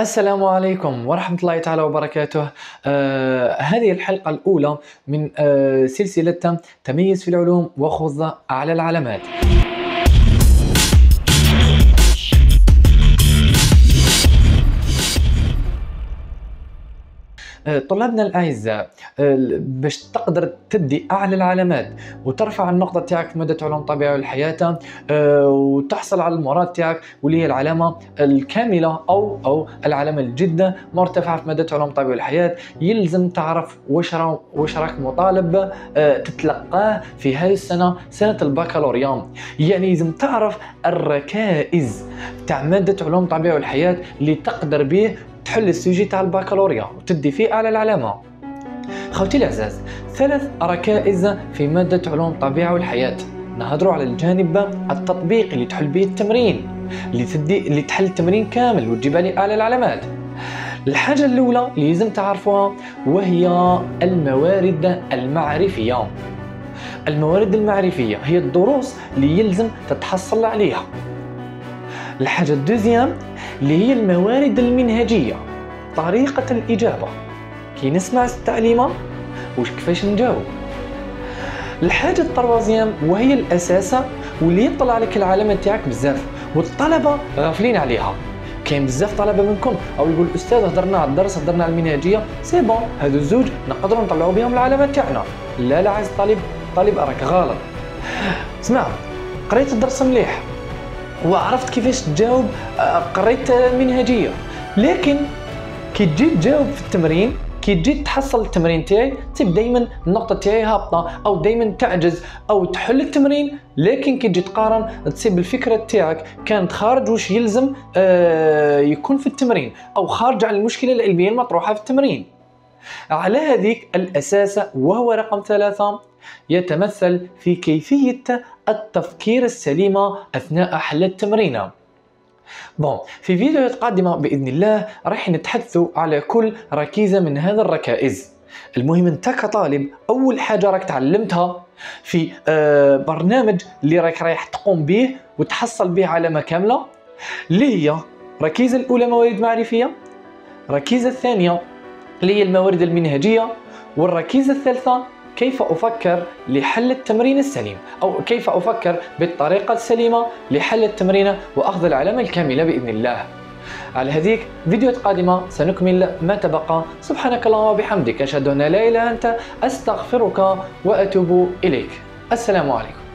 السلام عليكم ورحمة الله تعالى وبركاته. آه هذه الحلقة الأولى من آه سلسلة تميز في العلوم وخذ أعلى العلامات. طلابنا الأعزاء آه، باش تقدر تدي أعلى العلامات وترفع النقطة تاعك في مادة علوم الطبيعة والحياة آه، وتحصل على المراد تاعك واللي هي العلامة الكاملة أو أو العلامة الجدا مرتفعة في مادة علوم الطبيعة والحياة. يلزم تعرف واش واش راك مطالب تتلقاه في هذه السنة سنة البكالوريا يعني لازم تعرف الركائز تاع مادة علوم الطبيعة والحياة اللي تقدر به تحل السوجي تاع البكالوريا وتدي فيه اعلى العلامة. خوتي الاعزاز ثلاث ركائز في مادة علوم الطبيعة والحياة. نهضروا على الجانب التطبيقي اللي تحل به التمرين اللي تدي اللي تحل التمرين كامل وتجيب لي اعلى العلامات. الحاجة الأولى اللي لازم تعرفوها وهي الموارد المعرفية. الموارد المعرفية هي الدروس اللي يلزم تتحصل عليها. الحاجة الدوزيام اللي هي الموارد المنهجية طريقة الإجابة. كي نسمع التعليمه وش كيفاش نجاوب؟ الحاجة ال troisième وهي الاساسه واللي يطلع لك العلامة تاعك بزاف والطلبة غافلين عليها. كاين بزاف طلبة منكم أو يقول الاستاذ هضرنا على الدرس هضرنا على المنهجية c'est bon هادو الزوج نقدروا نطلعوا بهم العلامات تاعنا. لا لا عايز طالب طالب راك غلط. اسمع قريت الدرس مليح. وعرفت كيفاش تجاوب آه، قريت منهجية. لكن كي تجي تجاوب في التمرين كي تجي تحصل التمرين تاعي تصيب دائما النقطة تاعي هابطة أو دائما تعجز أو تحل التمرين. لكن كي تجي تقارن تصيب الفكرة تاعك كانت خارج واش يلزم آه يكون في التمرين أو خارج عن المشكلة العلمية المطروحة في التمرين. على هذيك الأساس وهو رقم ثلاثة يتمثل في كيفية التفكير السليم أثناء حل التمرين. بون في فيديوهات قادمة بإذن الله راح نتحدث على كل ركيزة من هذا الركائز. المهم أنت كطالب أول حاجة راك تعلمتها في آه برنامج اللي راك رايح تقوم به وتحصل به علامة كاملة اللي هي الركيزه الأولى موارد معرفية الركيزه الثانية اللي هي الموارد المنهجية والركيزة الثالثة كيف أفكر لحل التمرين السليم؟ أو كيف أفكر بالطريقة السليمة لحل التمرين وأخذ العلامة الكاملة بإذن الله. على هذيك فيديوهات قادمة سنكمل ما تبقى. سبحانك اللهم وبحمدك أشهد أن لا إله أنت أستغفرك وأتوب إليك. السلام عليكم.